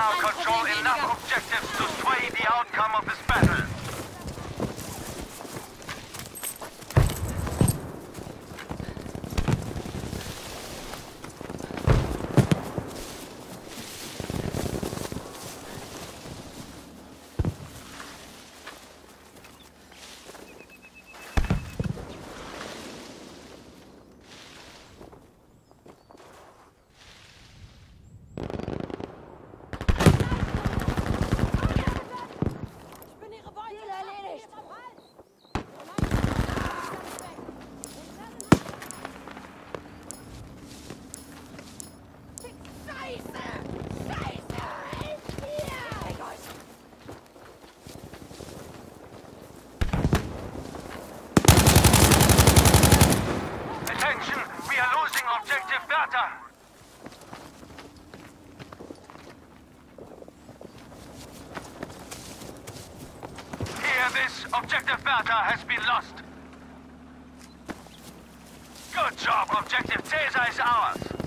now control enough objectives to sway the outcome of this battle. Granata! Hear this? Objective Bata has been lost. Good job! Objective Tesa is ours!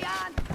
the ant!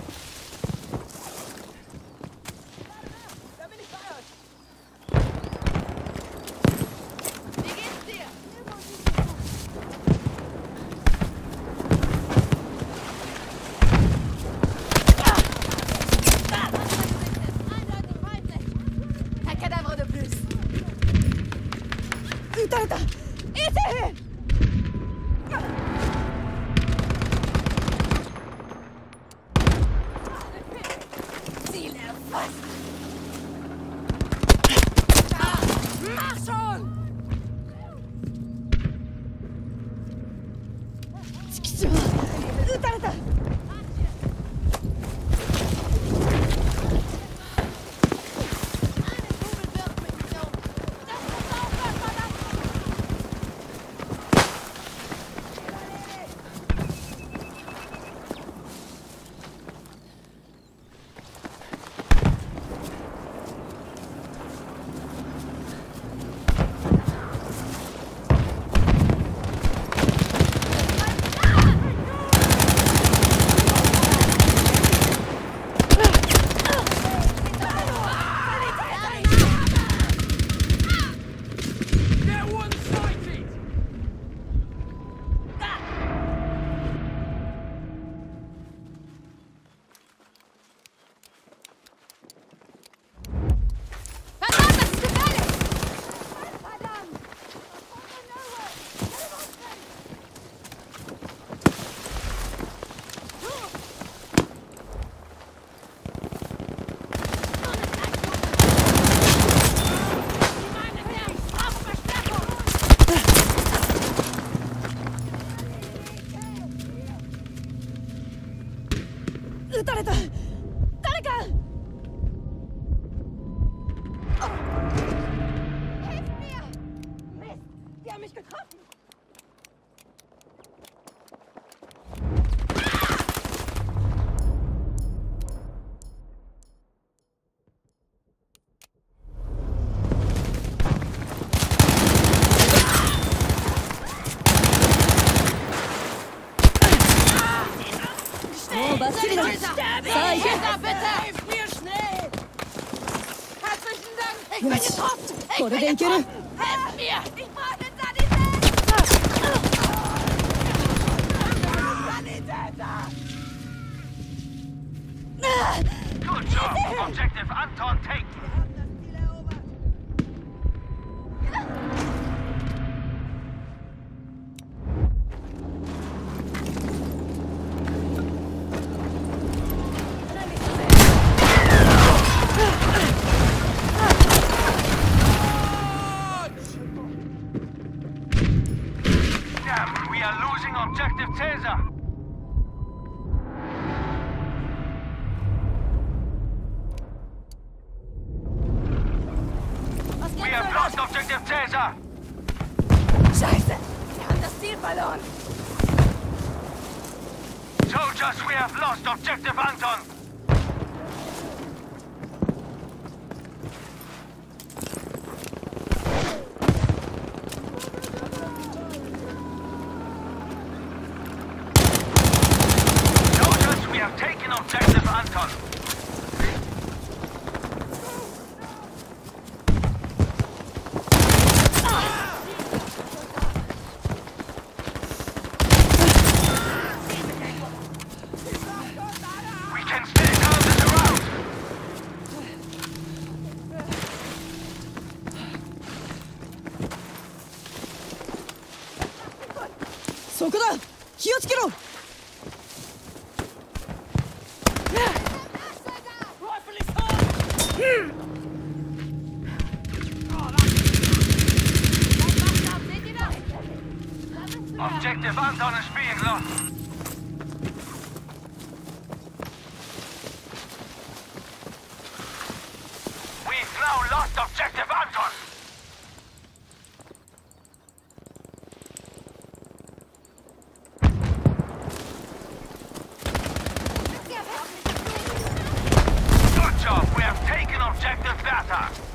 Zeichen! Hilfe, bitte! Hilf mir schnell! Herzlichen Dank! Ich Was? bin getroffen! Ich Oder bin den getroffen! Helf mir! Ich brauche den Sanitäter! Sanitäter! Good job! Objective Anton Objective Cäsar! Scheiße! Wir haben das Ziel verloren! Soldiers, we have lost Objective Anton! 気をつけろ is being lost. We've now lost Objective Anton. Effective data.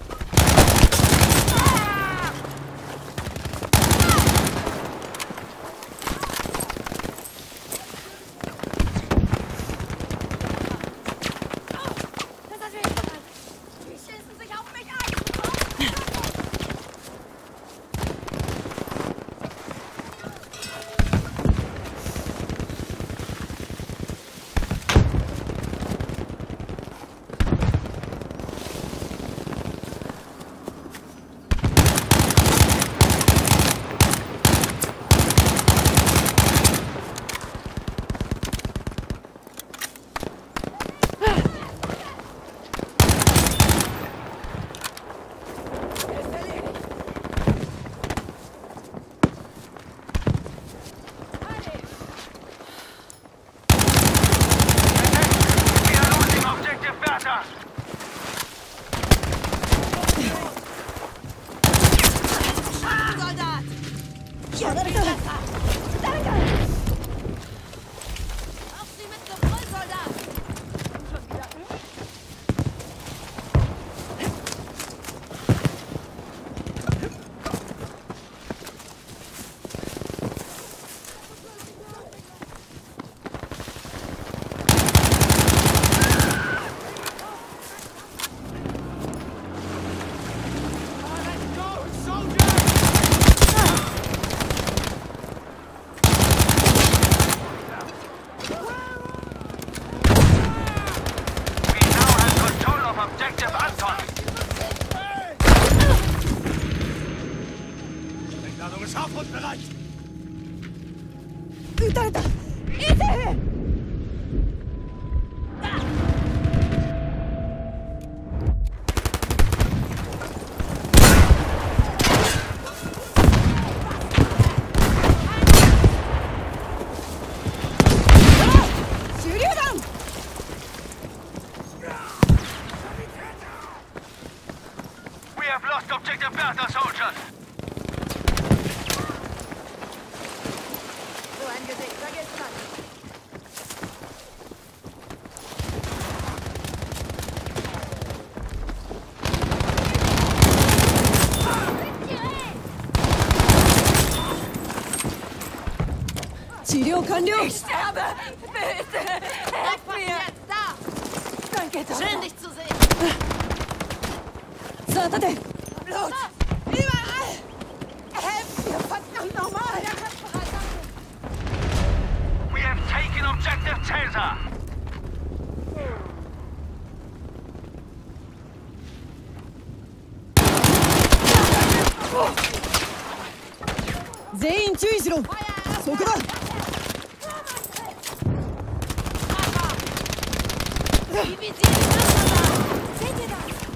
Schiff Anton. Entladung ist auf und bereit. Da, Hilfe! Bitte! Helf mir! Da! Danke, Tante. Schön, dich zu sehen. Saturday! Blut! Überall! Helft mir, verdammt nochmal! We have taken objective Caesar! Oh. 全員注意しろ速弾 Ага! Приведи, надо! Цените нас!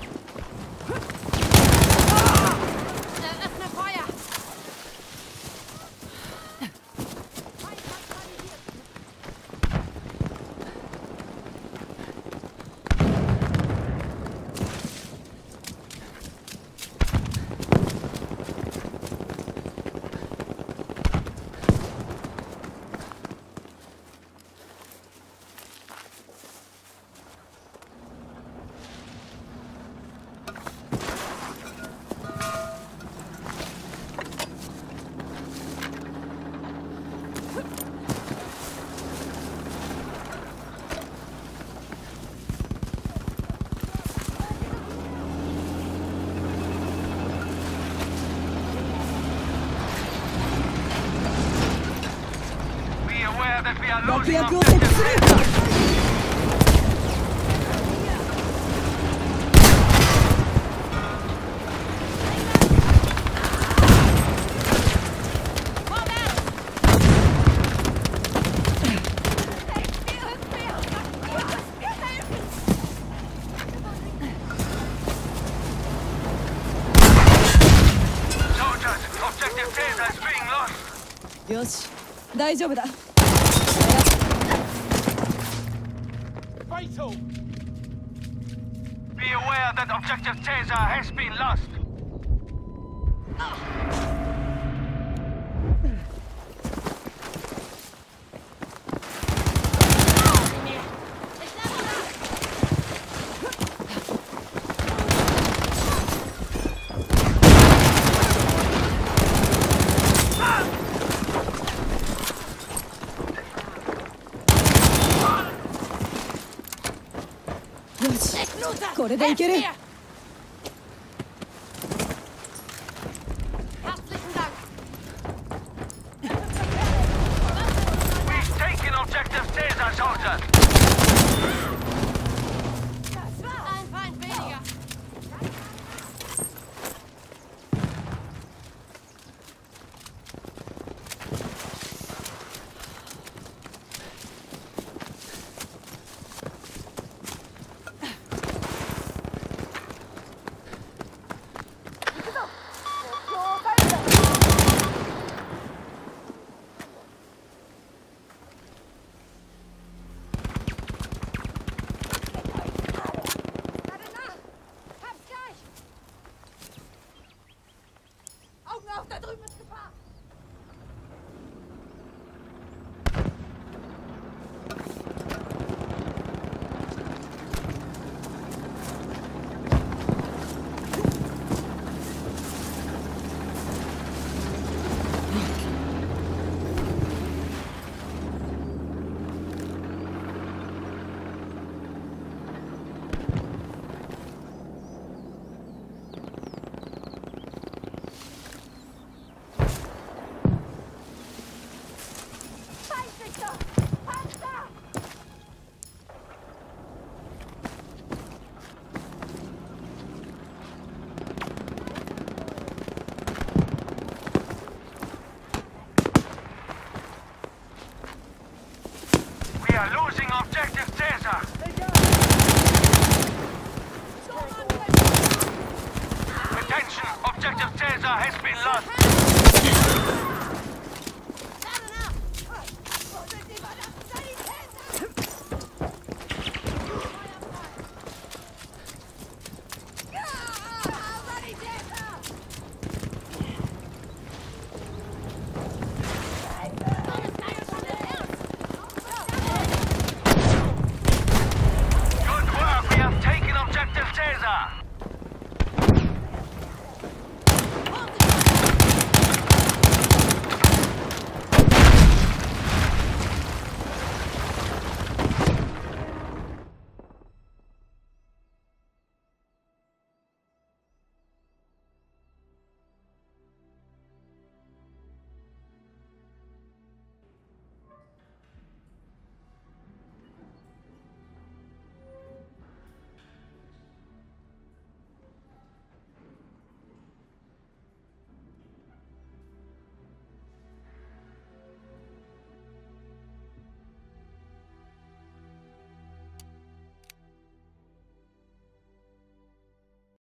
爆薬を設置するよし大丈夫だ vital. Be aware that objective Taser has been lost. これでいける Objective Taser has been lost.